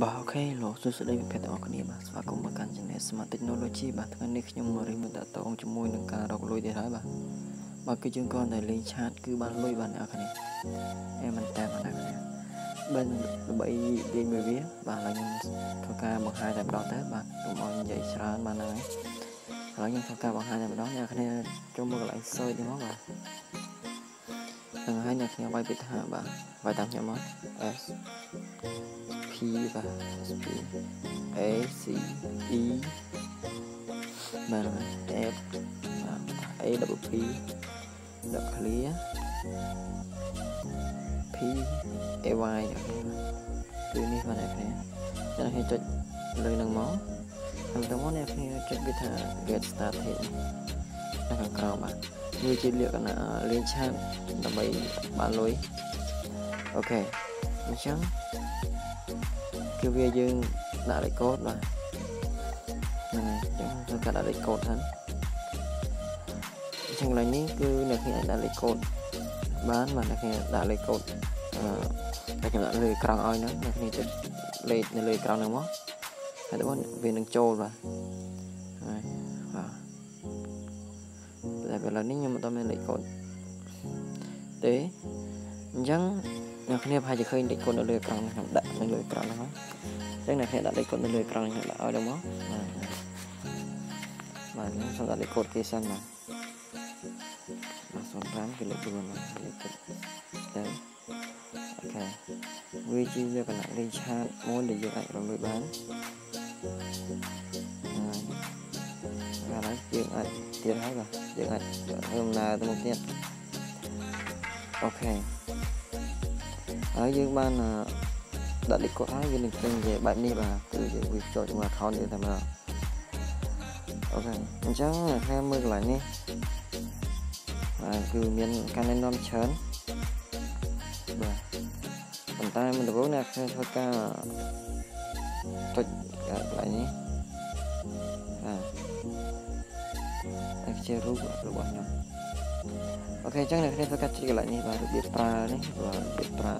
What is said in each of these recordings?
បាទអូខេលោកសួស្តីមិត្តភក្តិទាំងអស់គ្នាបាទស្វាគមន៍មកកាន់ Channel Smart Technology បាទថ្ងៃនេះខ្ញុំមករៀនមកតាក់ទងជាមួយនឹងការរកលុយទៀតហើយបាទបាទគឺយើងគ្រាន់តែលេងឆាតគឺបានលុយបាទអ្នកគ្នាអេមិនតាមអ្នកគ្នាបានដើម្បីនិយាយមួយវាបាទឥឡូវខ្ញុំធ្វើការបង្ហាញតែម្ដងទៅបាទកុំឲ្យនិយាយច្រើនបាទហ្នឹងហើយឥឡូវខ្ញុំធ្វើការបង្ហាញតែម្ដងអ្នកគ្នាចូលមកកន្លែង search នេះមកបាទហ្នឹងហើយអ្នកគ្នាវាយពីថាបាទវាយតាមខ្ញុំមក S P បាទ SP A C E បាទហើយ F A double P double clear P A Y គឺនេះបាទអ្នកគ្នាចាំឲ្យចុចលើនឹងមកហើយតោះមកអ្នកគ្នាចុចវាថា get started នៅខាងក្រោមបាទ វាជាលក្ខណៈលេងឆាតដើម្បីបានលុយអូខេអញ្ចឹងគឺវាយើងដាក់លេខកូដបាទហ្នឹងហើយអញ្ចឹងធ្វើការដាក់លេខកូដហ្នឹងអញ្ចឹងកន្លែងនេះគឺអ្នកគ្នាអាចដាក់លេខកូដបានបាទអ្នកគ្នាដាក់លេខកូដអឺតែខ្ញុំដាក់លើអេក្រង់ឲ្យហ្នឹងអ្នកគ្នាចុចលេខនៅលើអេក្រង់ហ្នឹងមកហើយទៅវានឹងចូលបាទហើយបាទ តែឥឡូវនេះខ្ញុំមិនតមានលេខកូដទេអញ្ចឹងអ្នកគ្នាប្រហែលជាឃើញលេខកូដនៅលើអេក្រង់ខ្ញុំដាក់នៅលើអេក្រង់ហ្នឹងហើយអញ្ចឹងអ្នកគ្នាដាក់លេខកូដនៅលើអេក្រង់ខ្ញុំដាក់ឲ្យដល់មកបាទបាទខ្ញុំសូមដាក់លេខកូដគេសិនបាទបាទ05គឺលេខ4បាទលេខកូដទៅអូខេវាជាលក្ខណៈលេខឆាតមួយដែលយើងអាចរំលឹកបាន ហើយយើងអាចទៀតហើយបាទយើងអាចធ្វើដំណើរទៅមុខទៀតអូខេហើយយើងបានដាក់លេខកូដហើយវានឹងឃើញជាបែបនេះបាទគឺយើងវាចូលជាមួយ account យើង seru luahnya oke jangan kena kecil lah nih baru bitra nih. Baru bitra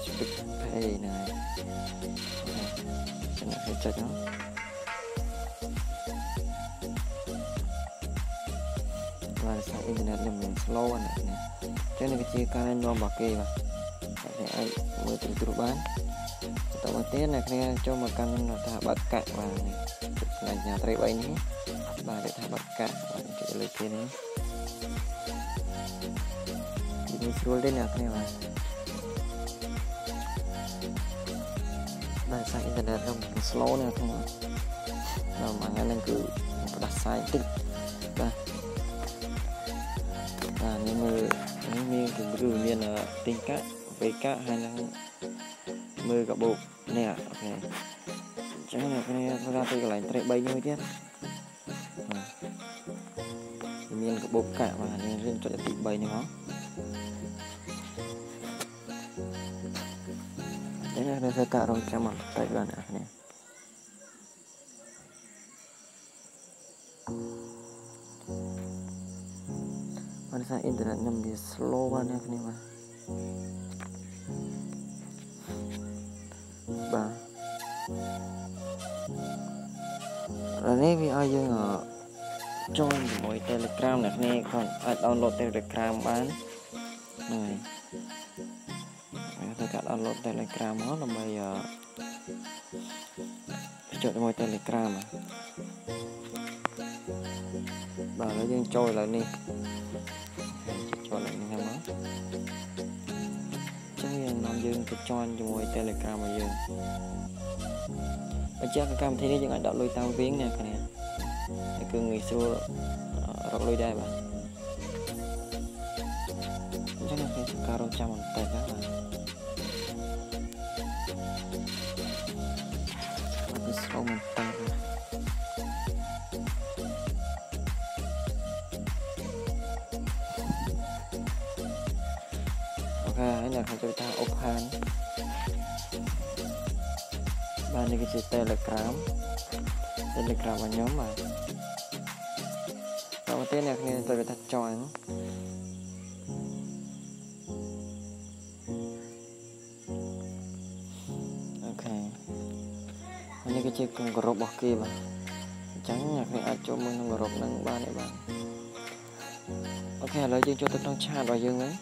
speak pay nah. Kena dong no saya internetnya main slow anaknya jangan kecil kalian doang pakai lah saya mulai terus-terusan បស់គេបាទអ្នកអាចមើលទូរទស្សន៍បានបន្តមកទៀតអ្នកគ្នាចូលមកកាន់ថាបើកកាក់បាទស្នាញ់ត្រី3នេះបាទគេថាបើកកាក់បាទចុចលើគេនេះនេះស្រួលទេអ្នកគ្នាបាទបាទសារអ៊ីនធឺណិតខ្ញុំ slow អ្នកគ្នាបាទមួយថ្ងៃហ្នឹងគឺផ្ដាសាយតិចបាទបាទនេះមើលនេះមានគឺគឺមានទិញកាក់វេកាក់ហើយនឹង មើលកាបូបនេះអូខេអញ្ចឹងអ្នកគ្នាធ្វើការទៅកន្លែងត្រេក3មួយទៀតមានកាបូបកាក់បាទនេះរៀនចុចទី3នេះមកអញ្ចឹងអ្នកគ្នាធ្វើការរងចាំបន្តិចបាទអ្នកគ្នាអត់ថាអ៊ីនធឺណិតខ្ញុំវា slow បាទអ្នកគ្នាបាទ បាទឥឡូវនេះវាឲ្យយើងចូលជាមួយ Telegram អ្នកគ្នាគាត់អាច download Telegram បានហ្នឹងហើយទៅកាត់ download Telegram មកដើម្បីចុចជាមួយ Telegram បាទឥឡូវយើងចូលឥឡូវនេះ នាំយើងទៅ join ជាមួយ Telegram របស់យើងបញ្ជាក់កម្មវិធីនេះយើងអាចដកលុយតាមវិញណាគ្នាហើយគឺងាយស្រួលរកលុយដែរបាទអញ្ចឹងគេធ្វើការរងចាំបន្តិចណាបាទគឺស្រូវមែនតើ នកខ្ញុំចូលថា open បាទនេះគឺជា Telegram Telegram របស់ខ្ញុំបាទតាមទៅអ្នកគ្នាត្រូវថា join អខេអានេះគឺជាគម្រប់របស់គេបាទអញ្ចឹងអ្នកគ្នាអាចចូលមើលក្នុងគម្រប់ហ្នឹងបានទេបាទអូខេឥឡូវយើងចូលទៅក្នុងឆាតរបស់យើងហ្នឹង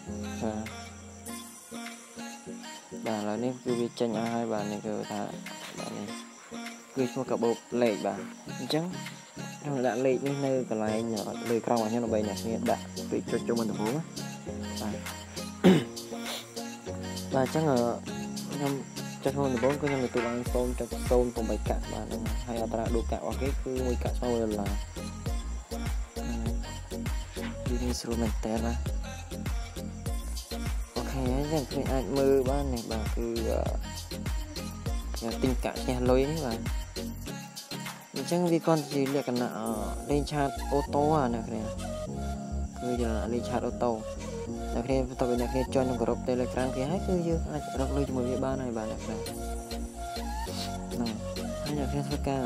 បាទ បាទឥឡូវនេះគឺវាចេញអស់ហើយបាទនេះគឺថាបាទនេះគឺឈ្មោះកាបូបលេខបាទអញ្ចឹងខ្ញុំដាក់លេខនេះនៅកន្លែងលើក្រោមរបស់ខ្ញុំដើម្បីអ្នកគ្នាដាក់ពេលចុចចូលមកដំបូងបាទបាទអញ្ចឹងខ្ញុំចុចក្នុងដំបូងគឺខ្ញុំទទួលបាន0.08កាក់បាទហើយអត្រាដូរកាក់របស់គេគឺ1កាក់ស្មើដុល្លារវាងាយស្រួលមែនតើបាទ អូខេហើយយើងគ្នាអាចមើលបាននេះបាទគឺទិញកាក់ឈ្នះលុយនេះបាទអញ្ចឹងវាគាត់ជាលក្ខណៈលេងឆាតអូតូអាអ្នកគ្នាគឺជាលេងឆាតអូតូអ្នកគ្នាបន្ទាប់ពីអ្នកគ្នាចុចក្នុងក្រុម Telegram គេហើយគឺយើងអាចរកលុយជាមួយវាបានហើយបាទអ្នកគ្នាហ្នឹងហើយអ្នកគ្នាធ្វើការ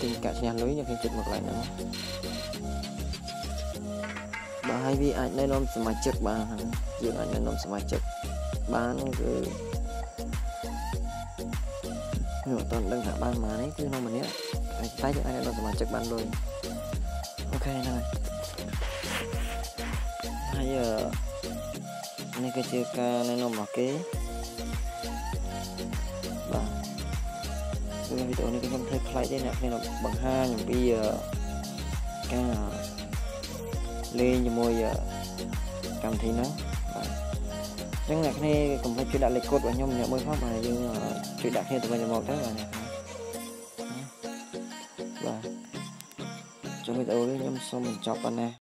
ទិញកាក់ឈ្នះលុយអ្នកគ្នាចិត្តមកកន្លែងហ្នឹង បាទហើយវាអាចណែនាំសមាជិកបានយើងអាចណែនាំសមាជិកបានគឺខ្ញុំអត់ដឹងថាបានមកនេះគឺក្នុងម្នាក់តែយើងអាចដល់សមាជិកបានលុយអូខេហ្នឹងហើយហើយនេះគឺជាការណែនាំរបស់គេបាទគឺវីដេអូនេះខ្ញុំធ្វើខ្លីទេអ្នកខ្ញុំបង្ហាញអំពីការ លេងជាមួយកម្មវិធីហ្នឹងចឹងអ្នកគ្នាកុំភ្លេចជួយដាក់លេខកូដរបស់ខ្ញុំអ្នកមើលផងបាទយើងជួយដាក់គ្នាទៅវិញទៅមកទៅបាទអ្នកបាទចុះវីដេអូនេះខ្ញុំសូមបញ្ចប់ប៉ុណ្ណា